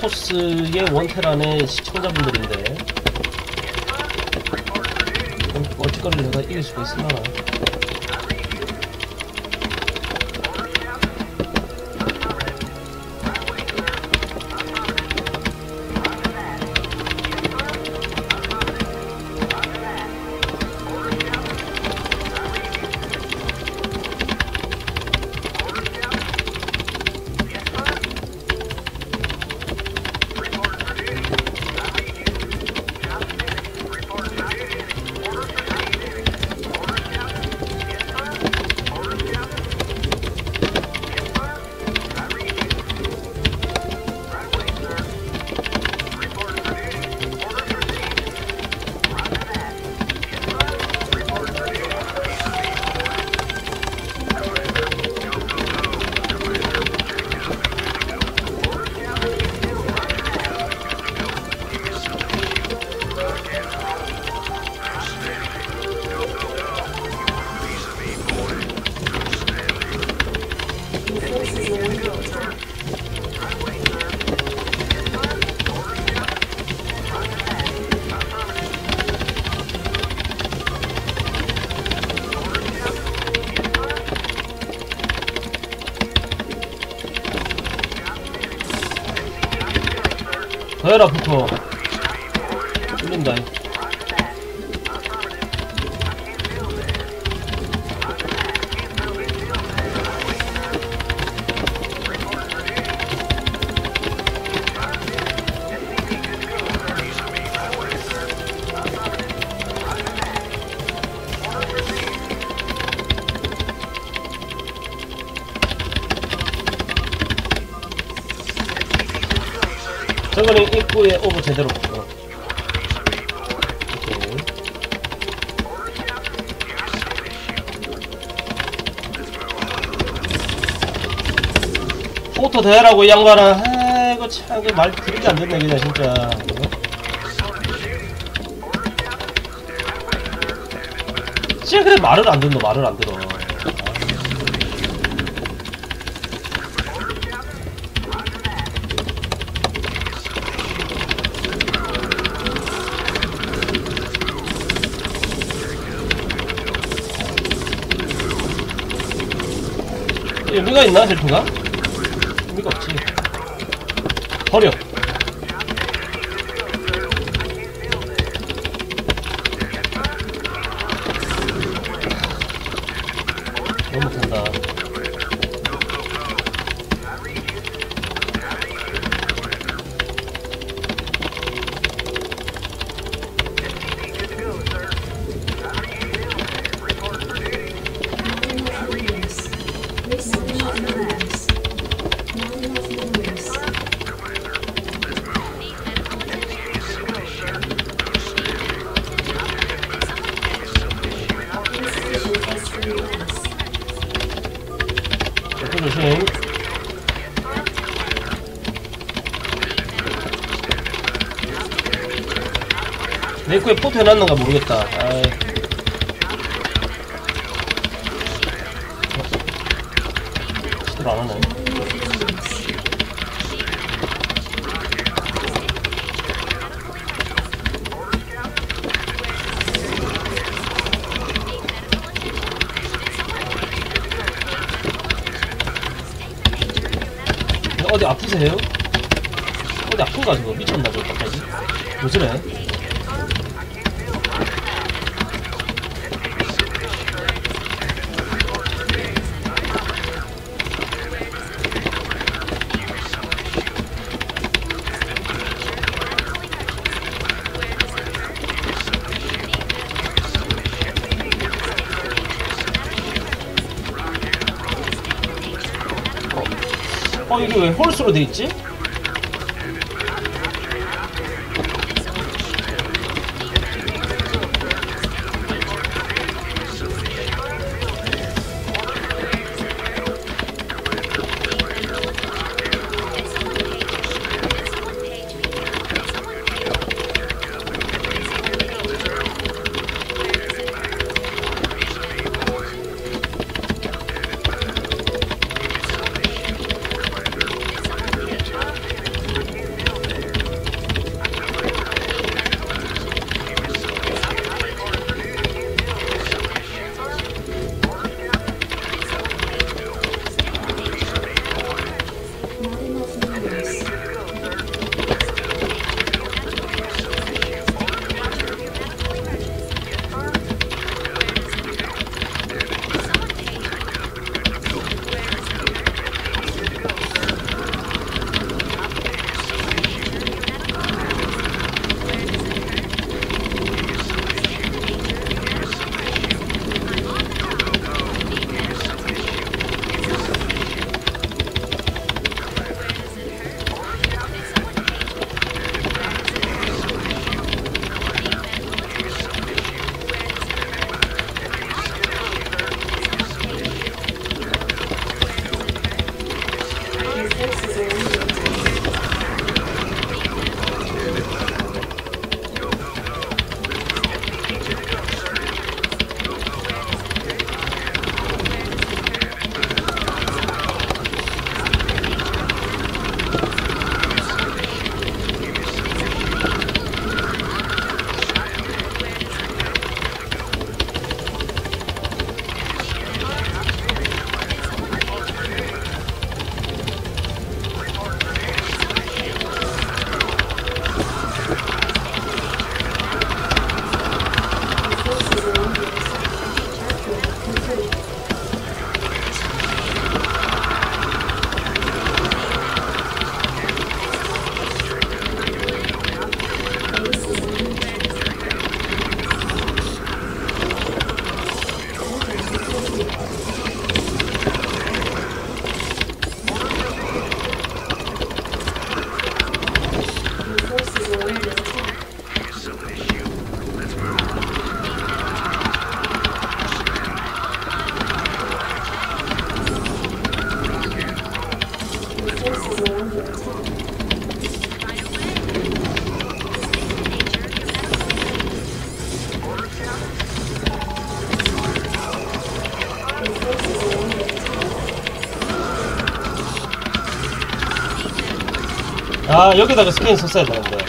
토스의 원테란의 시청자분들인데. 좀 멀티거리를 내가 이길 수가 있을라나 더해라 붙어 입구에 오버 제대로 어. 오케이. 포토 대라고 이 양반아 아이고 참말 들리게 안 듣네 그냥 진짜 어? 진짜 그래 말을 안 듣노 말을 안 들어 의미가 있나 젤프가? 의미가 없지 버려 조심 내 거에 포트 해놨는가 모르겠다 아이. 제대로 안 하네 아프세요? 어디 아픈가 지금 미쳤나 저 갑자기 왜 저래? 이게 왜 홀수로 돼 있지? 아 여기다가 스킨 썼어야 되는데.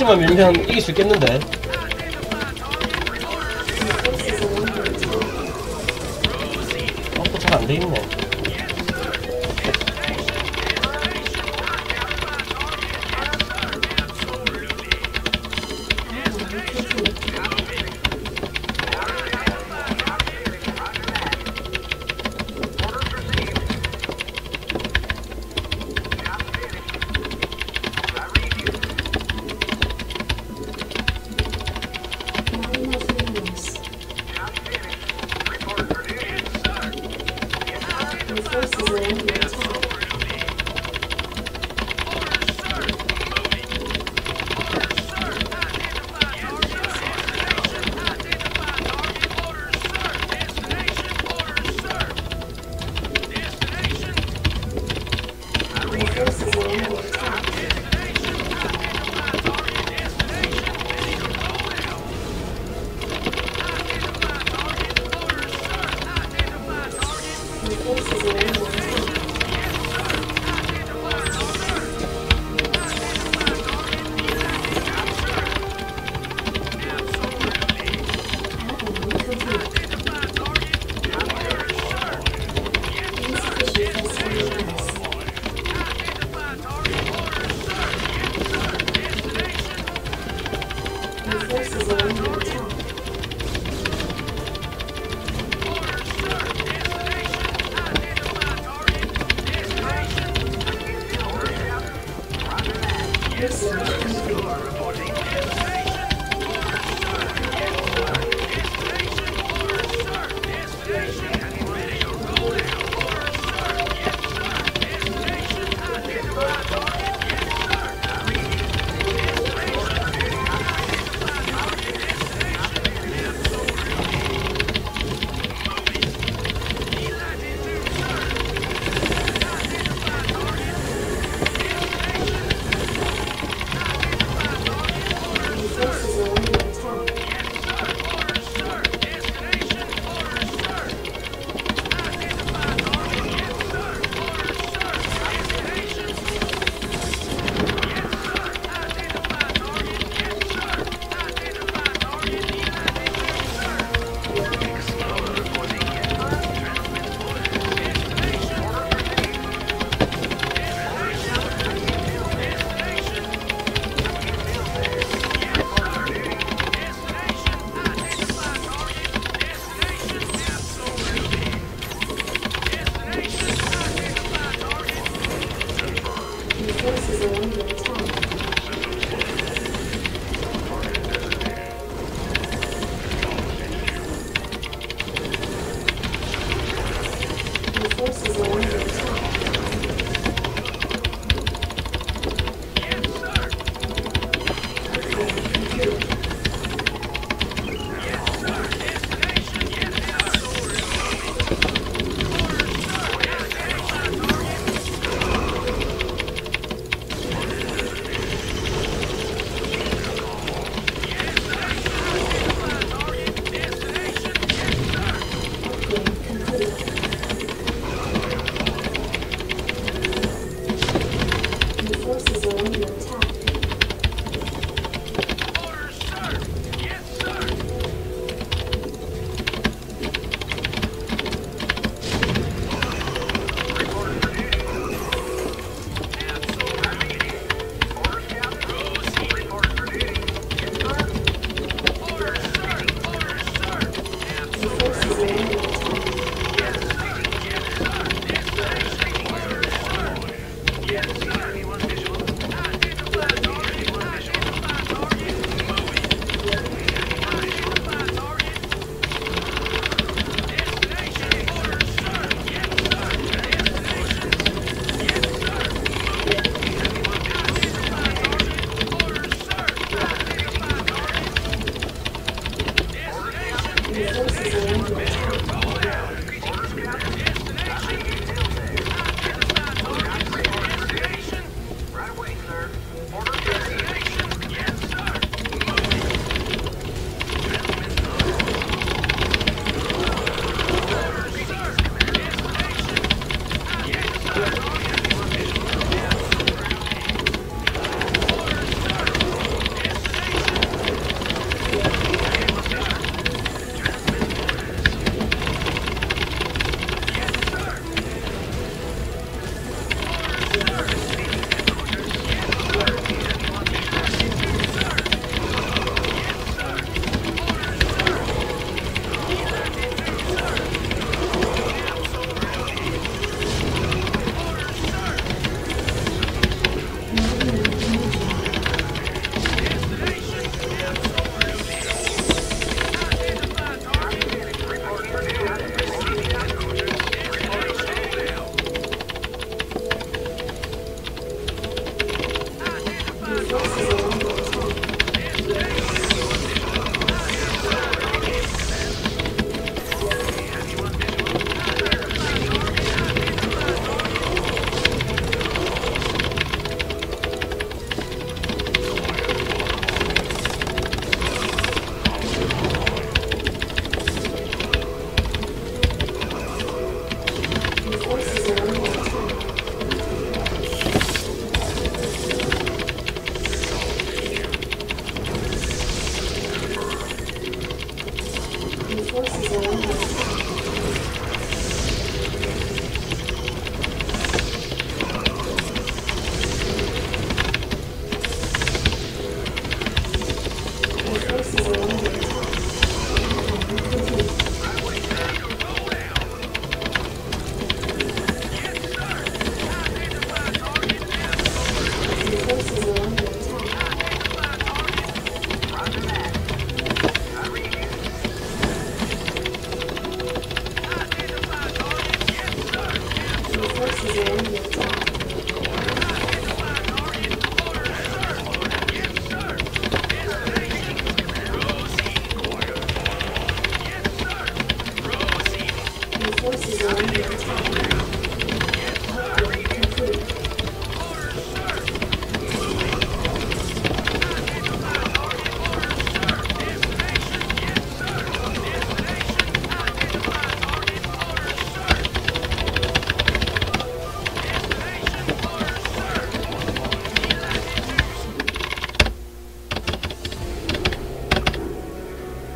덩치만 밀면 이길 수 있겠는데. 어, 아프 잘안 돼있네. forces in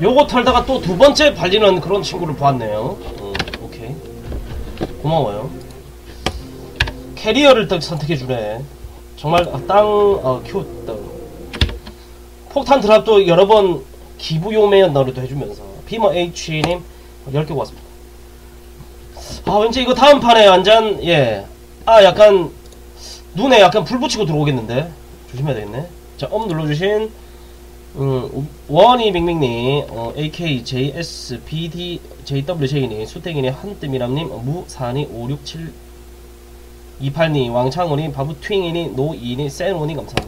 요거 털다가 또 두 번째 발리는 그런 친구를 보았네요. 음, 오케이. 고마워요. 캐리어를 딱 선택해주네. 정말 아, 땅, 어, 키웠다. 폭탄 드랍도 여러 번 기부 요매연나를 해주면서. 비머 H님 10개 왔습니다. 아, 왠지 이거 다음 판에 완전, 예. 아, 약간, 눈에 약간 불 붙이고 들어오겠는데? 조심해야 되겠네. 자, up 눌러주신, 음, 원이 밍밍님, 어, AK, JS, BD, JWJ님, 수땡이님, 한뜸이람님, 어, 무사니, 567, 28님, 왕창호님, 바부 퀭이님, 노이님, 센오님, 감사합니다.